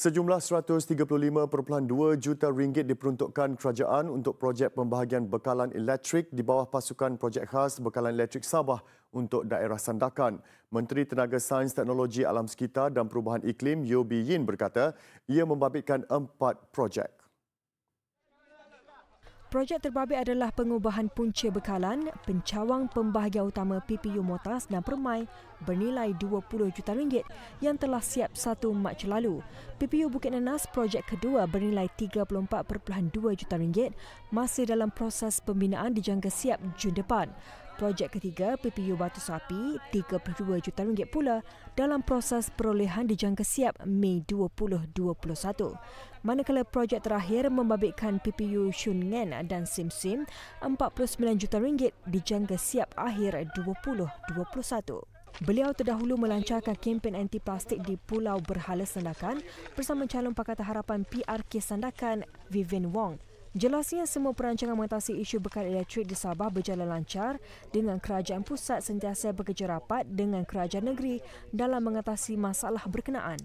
Sejumlah 135.2 juta ringgit diperuntukkan kerajaan untuk projek pembahagian bekalan elektrik di bawah pasukan projek khas bekalan elektrik Sabah untuk daerah Sandakan. Menteri Tenaga Sains Teknologi Alam Sekitar dan Perubahan Iklim Yeo Bee Yin berkata ia membabitkan empat projek. Projek terbabit adalah pengubahan punca bekalan, pencawang pembahagian utama PPU Motas dan Permai bernilai 20 juta ringgit yang telah siap 1 Mac lalu. PPU Bukit Nenas projek kedua bernilai 34.2 juta ringgit masih dalam proses pembinaan dijangka siap Jun depan. Projek ketiga, PPU Batu Sapi, 32 juta ringgit pula dalam proses perolehan dijangka siap Mei 2021. Manakala projek terakhir membabitkan PPU Shun Ngen dan Sim Sim, 49 juta ringgit dijangka siap akhir 2021. Beliau terdahulu melancarkan kempen anti plastik di Pulau Berhala Sandakan bersama calon Pakatan Harapan PRK Sandakan, Vivian Wong. Jelasnya semua perancangan mengatasi isu bekal elektrik di Sabah berjalan lancar dengan kerajaan pusat sentiasa bekerja rapat dengan kerajaan negeri dalam mengatasi masalah berkenaan.